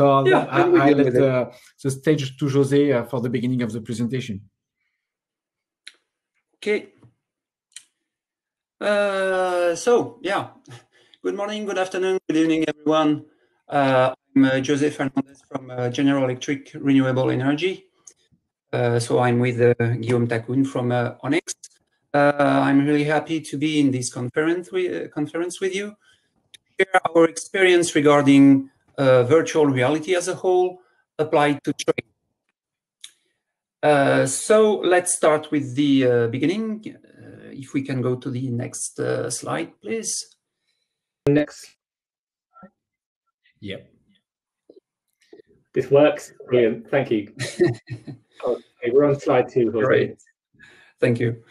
So yeah, I, I let the, the stage to Jose uh, for the beginning of the presentation. Okay. Uh, so yeah, good morning, good afternoon, good evening, everyone. Uh, I'm uh, Jose Fernandez from uh, General Electric Renewable Energy. Uh, so I'm with uh, Guillaume Takoun from uh, Onyx. I'm really happy to be in this conference with, conference with you to share our experience regarding virtual reality as a whole applied to training. Uh, so let's start with the uh, beginning. Uh, if we can go to the next slide, please. Next. Yep. This works. Brilliant. Thank you. okay, we're on slide two. Great. Thank you.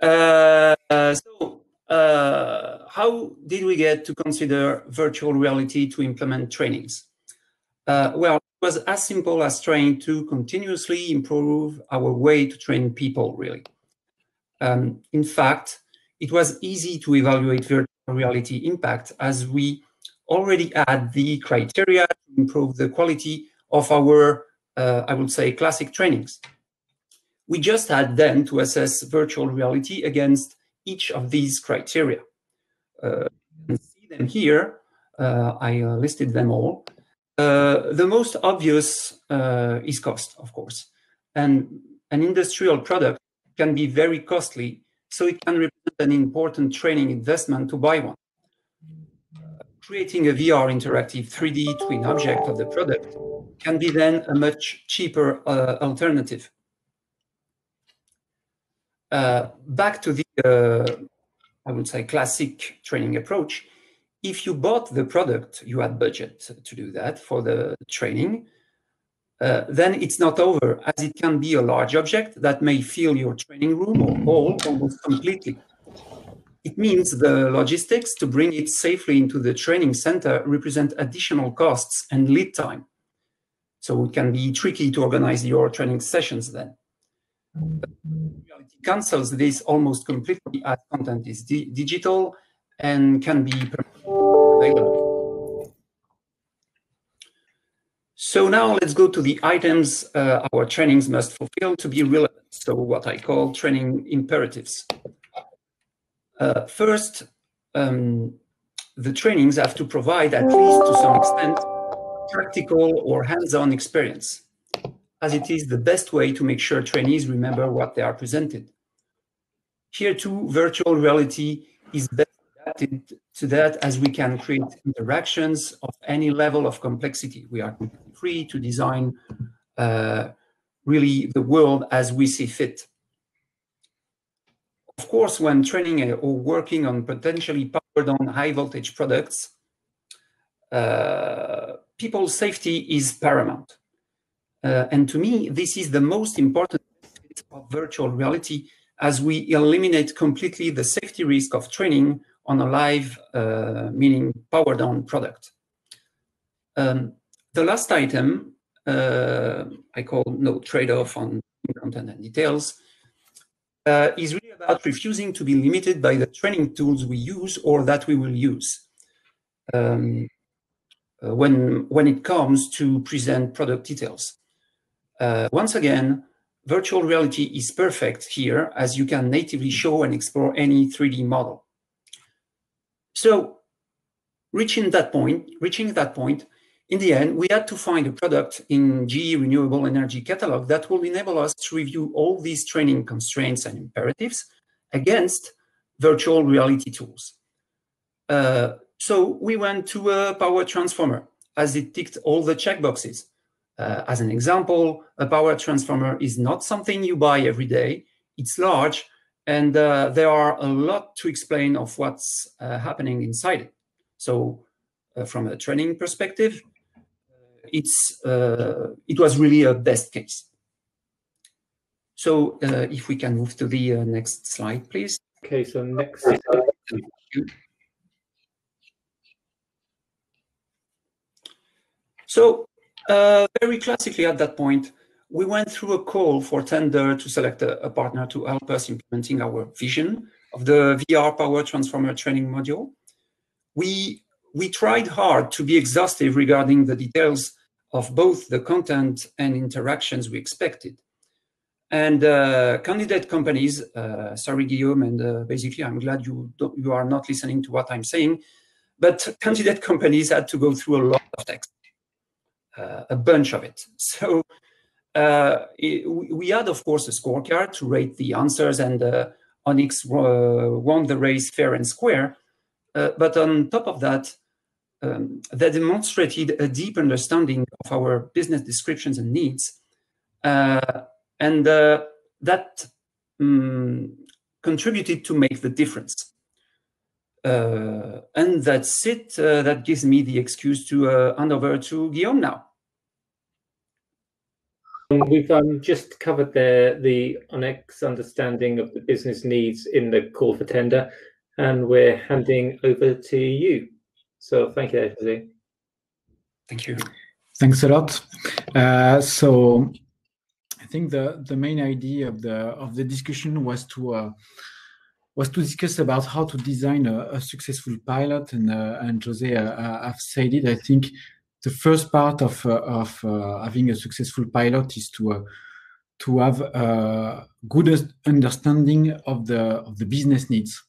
Uh, so, uh, how did we get to consider virtual reality to implement trainings? Uh, well, it was as simple as trying to continuously improve our way to train people, really. Um, in fact, it was easy to evaluate virtual reality impact as we already had the criteria to improve the quality of our, uh, I would say, classic trainings. We just had then to assess virtual reality against each of these criteria. Uh, you can see them here. Uh, I uh, listed them all. Uh, the most obvious uh, is cost, of course. And an industrial product can be very costly, so it can represent an important training investment to buy one creating a VR interactive 3D twin object of the product can be then a much cheaper alternative. Uh, back to the, uh, I would say, classic training approach. If you bought the product, you had budget to do that for the training, uh, then it's not over, as it can be a large object that may fill your training room or hall almost completely. It means the logistics to bring it safely into the training center represent additional costs and lead time. So it can be tricky to organize your training sessions then. Cancels this almost completely as content is di digital and can be available. So now let's go to the items uh, our trainings must fulfill to be relevant. So what I call training imperatives. Uh, first, um, the trainings have to provide, at least to some extent, practical or hands-on experience, as it is the best way to make sure trainees remember what they are presented. Here too, virtual reality is best adapted to that as we can create interactions of any level of complexity. We are free to design uh, really the world as we see fit. Of course, when training or working on potentially powered on high voltage products, uh, people's safety is paramount. Uh, and to me, this is the most important of virtual reality as we eliminate completely the safety risk of training on a live, uh, meaning powered on product. Um, the last item uh, I call no trade-off on content and details uh, is really about refusing to be limited by the training tools we use or that we will use um, uh, when, when it comes to present product details. Uh, once again, virtual reality is perfect here as you can natively show and explore any 3D model. So reaching that point, reaching that point, in the end, we had to find a product in GE Renewable Energy Catalog that will enable us to review all these training constraints and imperatives against virtual reality tools. Uh, so we went to a power transformer as it ticked all the checkboxes. Uh, as an example, a power transformer is not something you buy every day. It's large, and uh, there are a lot to explain of what's uh, happening inside it. So uh, from a training perspective, it's uh, it was really a best case. So uh, if we can move to the uh, next slide, please. Okay, so next. So uh, very classically at that point, we went through a call for tender to select a, a, partner to help us implementing our vision of the VR power transformer training module. We, we tried hard to be exhaustive regarding the details of both the content and interactions we expected. And uh, candidate companies, uh, sorry, Guillaume, and uh, basically, I'm glad you you are not listening to what I'm saying, but candidate companies had to go through a lot of text, a bunch of it. So uh, it, we had, of course, a scorecard to rate the answers, and uh, Onyx won the race fair and square. but on top of that, um, they demonstrated a deep understanding of our business descriptions and needs. Uh, and uh, that um, contributed to make the difference. Uh, and that's it. Uh, that gives me the excuse to uh, hand over to Guillaume now. Um, we've um, just covered the the Onyx understanding of the business needs in the call for tender, and we're handing over to you. So thank you, Jose. Thank you. Thanks a lot. Uh, so I think the the main idea of the of the discussion was to uh, was to discuss about how to design a, a successful pilot, and uh, and Jose uh, uh, have said it. I think the first part of uh, of having a successful pilot is to to have a good understanding of the of the business needs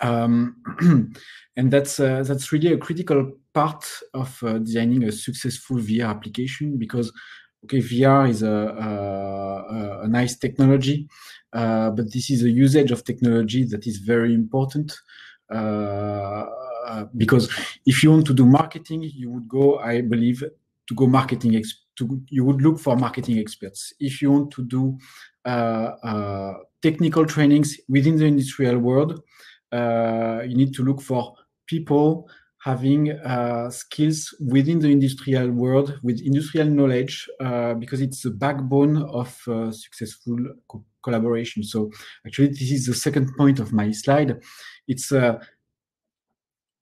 um, and that's uh, that's really a critical part of uh, designing a successful VR application because okay, VR is a, a, a nice technology, uh, but this is a usage of technology that is very important. Uh, because if you want to do marketing, you would go, I believe, to go marketing. to, you would look for marketing experts. If you want to do uh, uh, technical trainings within the industrial world, uh, you need to look for people having uh, skills within the industrial world with industrial knowledge uh, because it's the backbone of uh, successful co collaboration. So actually, this is the second point of my slide. It's uh,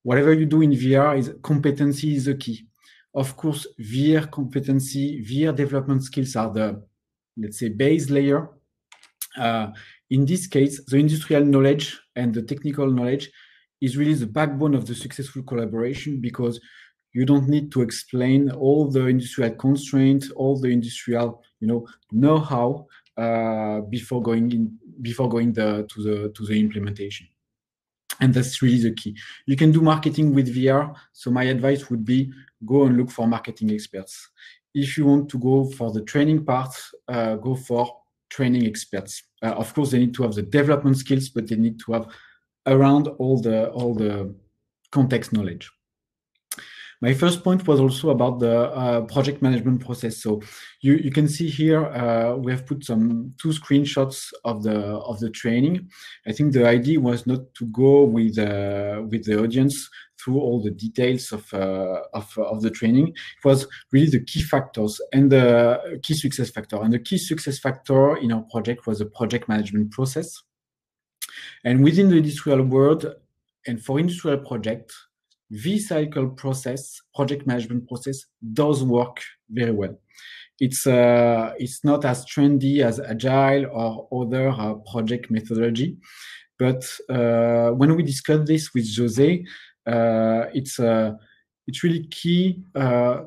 whatever you do in VR is competency is the key. Of course, VR competency, VR development skills are the, let's say, base layer. Uh, in this case, the industrial knowledge and the technical knowledge is really the backbone of the successful collaboration because you don't need to explain all the industrial constraints, all the industrial, you know, know-how uh, before going in before going the, to the to the implementation. And that's really the key. You can do marketing with VR. So my advice would be go and look for marketing experts. If you want to go for the training part, uh, go for training experts. Uh, of course, they need to have the development skills, but they need to have around all the all the context knowledge. My first point was also about the uh, project management process. So you, you can see here uh, we have put some two screenshots of the of the training. I think the idea was not to go with uh, with the audience through all the details of, uh, of, of the training. It was really the key factors and the key success factor. And the key success factor in our project was the project management process. And within the industrial world, and for industrial projects, V-cycle process, project management process, does work very well. It's uh, it's not as trendy as agile or other uh, project methodology, but uh, when we discussed this with Jose, uh, it's uh, it's really key uh,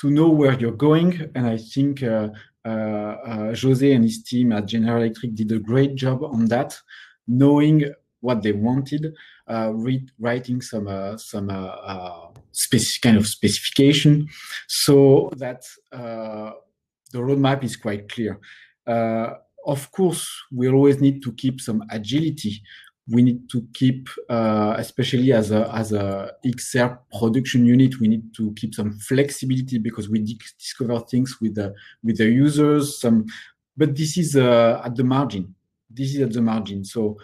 to know where you're going, and I think Jose and his team at General Electric did a great job on that, knowing what they wanted, uh, writing some uh, some uh, specific kind of specification, so that the roadmap is quite clear. of course, we always need to keep some agility we need to keep, uh, especially as a as a XR production unit, we need to keep some flexibility because we discover things with the with the users. Some, but this is uh, at the margin. This is at the margin. So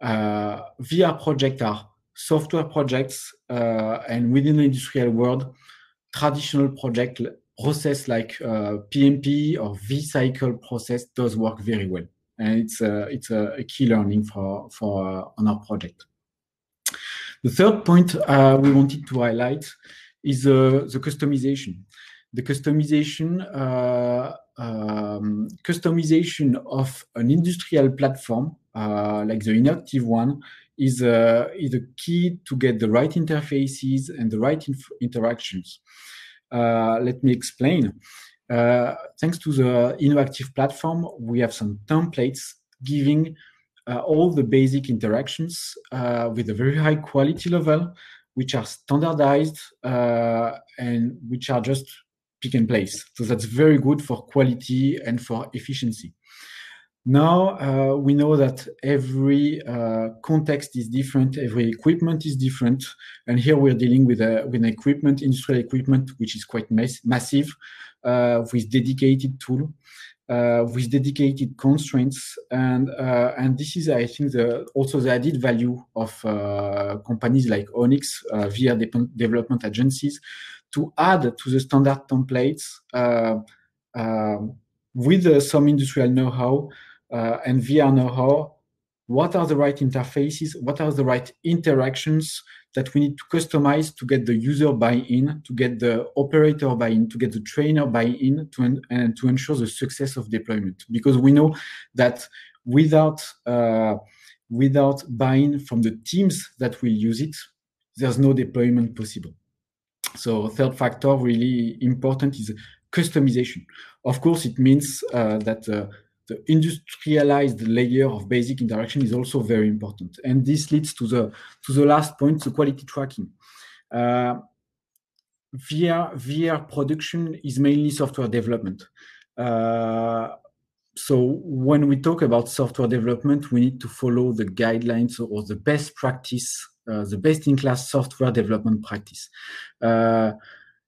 uh, VR projects are software projects, uh, and within the industrial world, traditional project process like PMP uh, or V cycle process does work very well and it's a, it's a, a key learning for, for uh, on our project. The third point uh, we wanted to highlight is uh, the customization. The customization, uh, um, customization of an industrial platform uh, like the Innoactive one is a, is a key to get the right interfaces and the right interactions. Uh, let me explain. Uh, thanks to the InnoActive platform, we have some templates giving uh, all the basic interactions uh, with a very high quality level, which are standardized uh, and which are just pick and place. So that's very good for quality and for efficiency. Now uh, we know that every uh, context is different, every equipment is different, and here we're dealing with a, with an equipment, industrial equipment, which is quite mass massive, uh, with dedicated tool, uh, with dedicated constraints, and uh, and this is, I think, the also the added value of uh, companies like Onyx via de development agencies to add to the standard templates with some industrial know-how uh, and VR know-how, what are the right interfaces, what are the right interactions that we need to customize to get the user buy-in, to get the operator buy-in, to get the trainer buy-in, to and to ensure the success of deployment. Because we know that without uh, without buy-in from the teams that will use it, there's no deployment possible. So third factor really important is customization. Of course, it means uh, that uh, the industrialized layer of basic interaction is also very important. And this leads to the, to the last point, the quality tracking. Uh, VR, VR production is mainly software development. Uh, so when we talk about software development, we need to follow the guidelines or the best practice, the best-in-class software development practice. Uh,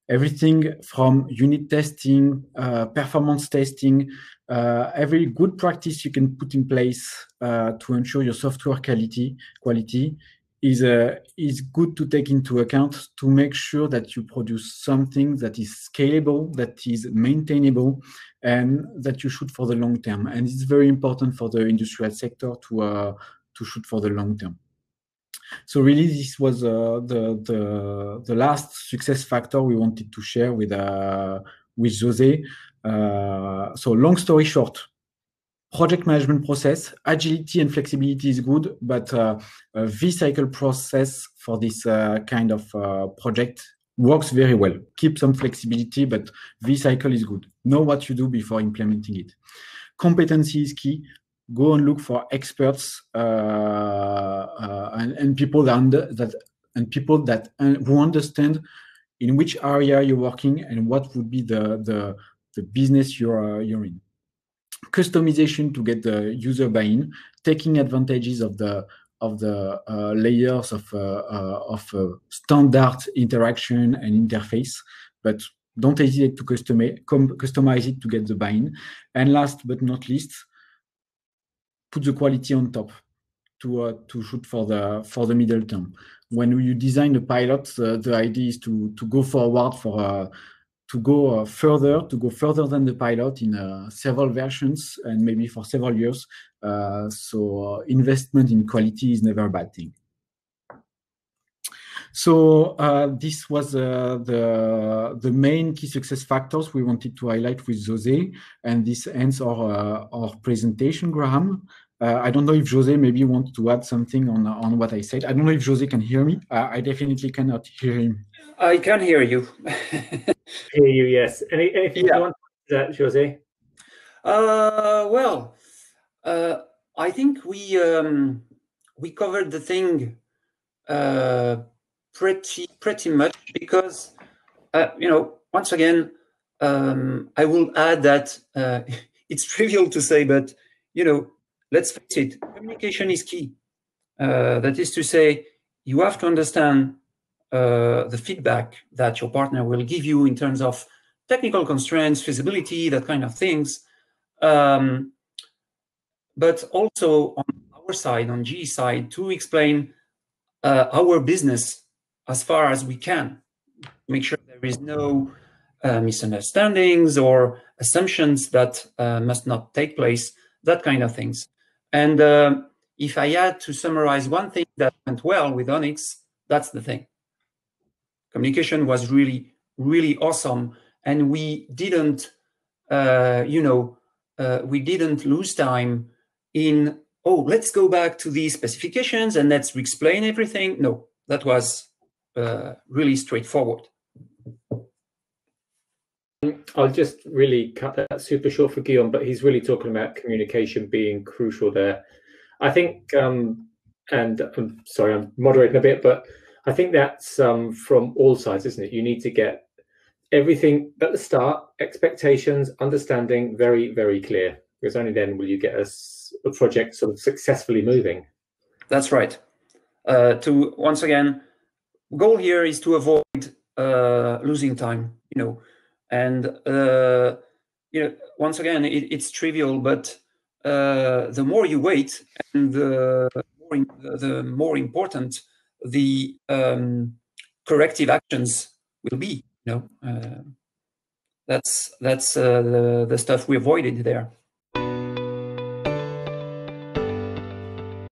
everything from unit testing, uh, performance testing, uh, every good practice you can put in place uh, to ensure your software quality quality is uh, is good to take into account to make sure that you produce something that is scalable, that is maintainable, and that you shoot for the long term. And it's very important for the industrial sector to uh, to shoot for the long term. So really, this was uh, the, the the last success factor we wanted to share with uh, with Jose. Uh, so long story short, project management process, agility and flexibility is good, but uh, a V-cycle process for this uh, kind of uh, project works very well. Keep some flexibility, but V-cycle is good. Know what you do before implementing it. Competency is key. Go and look for experts uh, uh, and, and, people that, under, that and people that who understand in which area you're working and what would be the the the business you're, uh, you're in. Customization to get the user buy-in, taking advantages of the of the uh, layers of uh, uh, of uh, standard interaction and interface, but don't hesitate to customize customize it to get the buy-in. And last but not least, put the quality on top to uh, to shoot for the for the middle term. When you design a pilot, uh, the idea is to to go forward for uh, to go uh, further, to go further than the pilot in uh, several versions and maybe for several years. Uh, so investment in quality is never a bad thing. So uh, this was uh, the the main key success factors we wanted to highlight with Jose, and this ends our uh, our presentation, Graham. I don't know if Jose maybe wants to add something on on what I said. I don't know if Jose can hear me. I definitely cannot hear him. I can hear you. hear you, yes. Any, anything yeah. you want to that, Jose? Uh, well, uh, I think we um, we covered the thing uh, pretty pretty much because uh, you know once again um, I will add that uh, it's trivial to say, but you know let's face it, communication is key. Uh, that is to say, you have to understand uh, the feedback that your partner will give you in terms of technical constraints, feasibility, that kind of things. Um, but also on our side, on GE side, to explain uh, our business as far as we can, make sure there is no uh, misunderstandings or assumptions that uh, must not take place, that kind of things. And uh, if I had to summarize one thing that went well with Onyx, that's the thing. Communication was really really awesome and we didn't uh, you know uh, we didn't lose time in oh let's go back to these specifications and let's explain everything. No that was uh, really straightforward I'll just really cut that super short for Guillaume, but he's really talking about communication being crucial there. I think, um, and I'm sorry, I'm moderating a bit, but I think that's um, from all sides, isn't it? You need to get everything at the start, expectations, understanding very, very clear, because only then will you get a, a project sort of successfully moving. That's right. Uh, to once again, goal here is to avoid uh, losing time. You know, and uh, you know, once again, it, it's trivial, but uh, the more you wait, and the more, the more important the um, corrective actions will be. You know, uh, that's that's uh, the the stuff we avoided there.